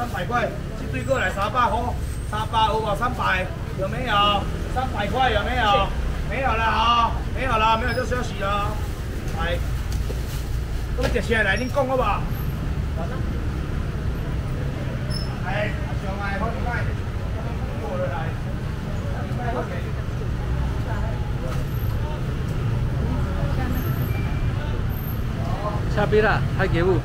三百块，接对过来，三八号，三八号吧，三百有没有？三百块有没有？没有了啊，没有了，没有就休息了。来，我们直接来你讲好吧？来，下边了，还给我。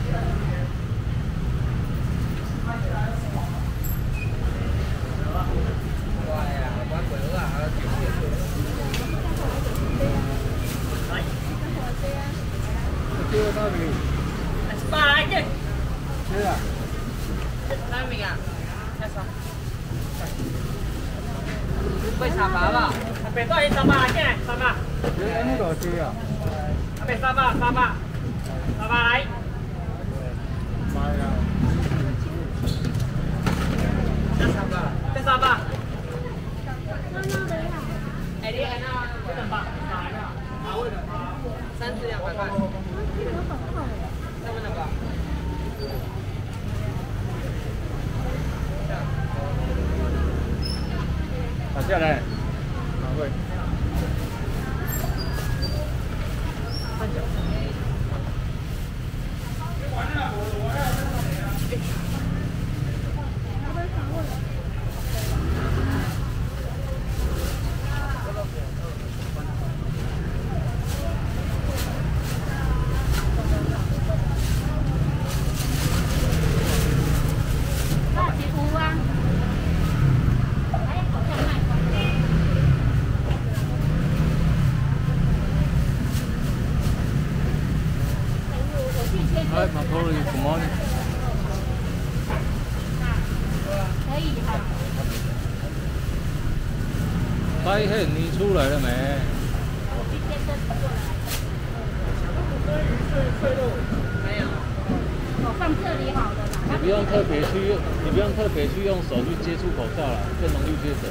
三八，进来，三八。人很多，需要。阿贝，三八，三八，三八来。妈呀！再三八，再三八。的哎呀，哎呀，再三八。啥呀？啥味的？三只两百块。这么那个？啊，进来。派克，你出来了没？没有。你不用特别去用，你不用特别去用手去接触口罩了，更容易接触。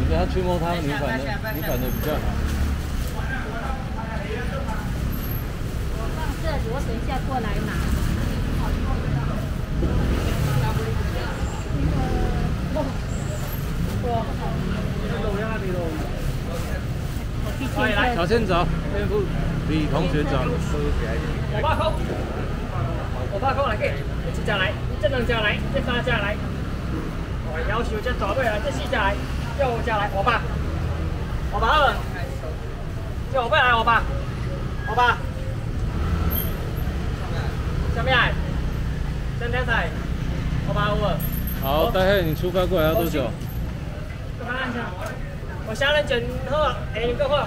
你给他去摸汤，你反觉你反觉比较好。我放这，我等一下过来拿。来来，小新走。李同学走。我把控。我把控来给，我出家来，这常家来，正常家来。我右手先准备来，第四家来，我家来，我把。我把二。我未来我把，我把。这边来，这边来，我把二。好，待会你出发过来要多久？我下来审核，第你个货。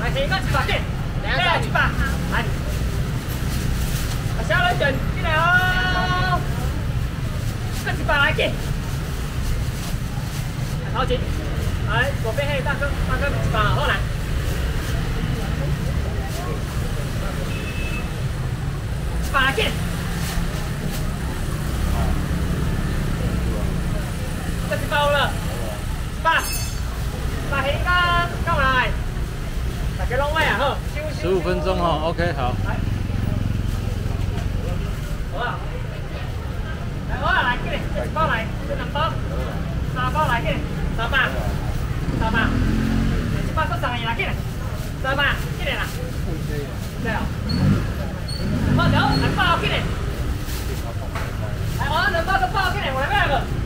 来，第一个十八块，第二个十来，阿小老弟，你哦，十八块，来，好紧，来，左边嘿大哥，大哥十八，好来，十八块。五分钟哈，OK，好。来，我来，进来，包来，两包。打包来，进来，打包，打包，两包都上来进来，打包，进来啦。对哦。包走，来包，进来。来，两包都包，给你，我来背个。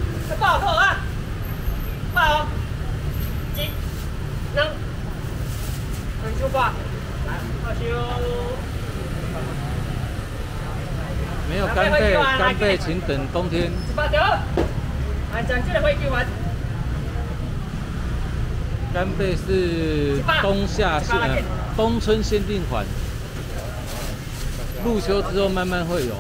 干贝，干贝，请等冬天。十八条，啊，将这个飞机玩。干贝是冬夏限定，冬春限定款。入秋之后慢慢会有。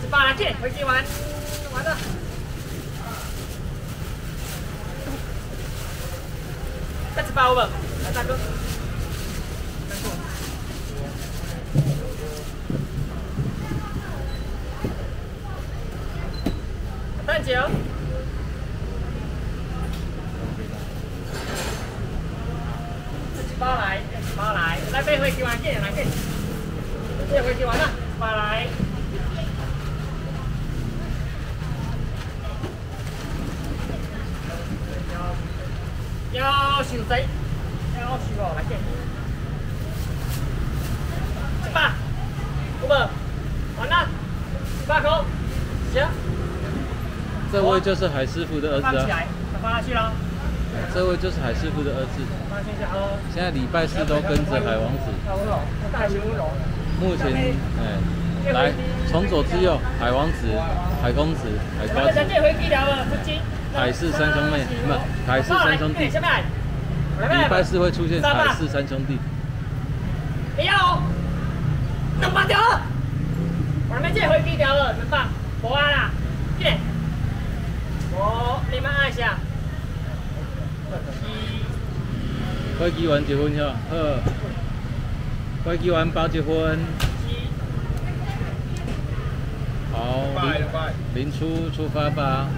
十八，来接飞机玩，玩到。八十八，我们。Thank you. Bao lại, bao lại, lại bên hồi kêu anh kia này kia. Bên hồi kêu anh đó, bao lại. Yo, xin tay. 去吧，我们完了，发球，行。这位就是海师傅的儿子啊。放起来，放下去喽。这位就是海师傅的儿子。现在礼拜四都跟着海王子。目前，哎，来，从左至右，海王子、海公子、海高。子。海氏三兄妹，不，海氏三兄弟。一般是会出现三四三兄弟。要、呦，能拔掉？我们这回第一了，能吧？不啊啦，耶，我你们按一下。一，快记完积分了，二，快记完包结婚，好，零零出出发吧，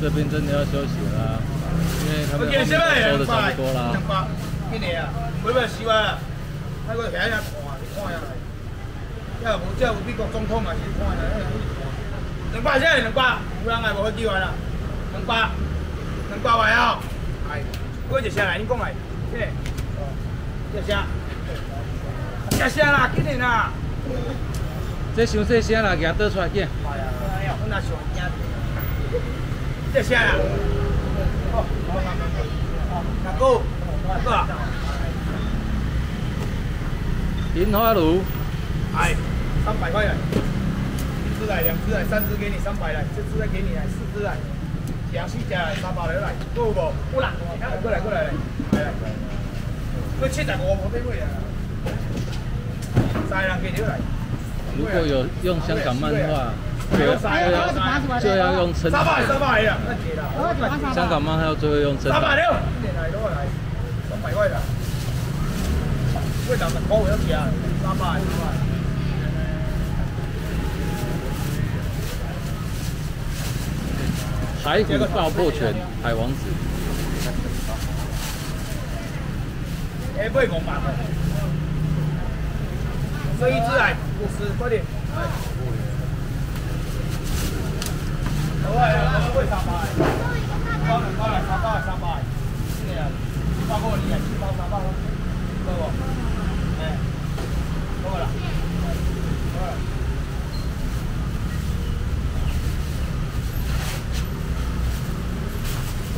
这边真的要休息了。不叫什么？两百，今年啊，没咩事哇。喺嗰度躺一躺啊，你放下嚟。因为我之后会俾啊，你放下嚟。两百，先，两百。我嗌我开几万啦。两百，两百万啊！系。讲一声来，你讲来。诶。一声。一啦，今年啊。这想说啥啦？叫得出来见。哎呀，我那说你啊。这啥啦？银花炉，哎，三百块嘞，一只来，两只来，三只给你三百嘞，这只再给你来四只来，两四加三八来，够不？够啦，来，过来，过来过来，来，过来，过来，过来，过来，过来，来，如果有用香港漫画。这要要用称，香港漫还要最后用称。三百六，三百块的。为什么高维有几三百，三百。海虎爆破拳，海王子。哎，不会五百这一只来，五十快点。好啊！三百，八百，八百，三百，四个人，七八个，二个，七八三百，好不？哎，够了。够了。了。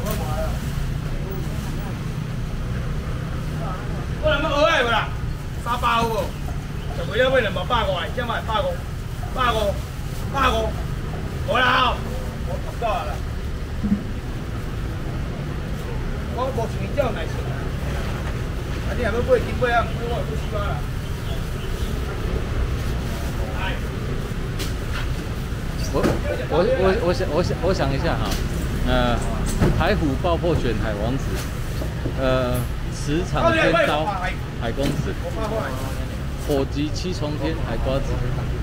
够了。有了。够了。够了。够了。够了。够了。够了。够了。够了。够了。够了。够了。够了。够了。够了。够到啦！我无钱，少耐心啊！啊，你要买啊？我也我我我我想我想我想一下哈，呃，海虎爆破拳，海王子，呃，磁场尖刀，海公子，火急七重天，海瓜子。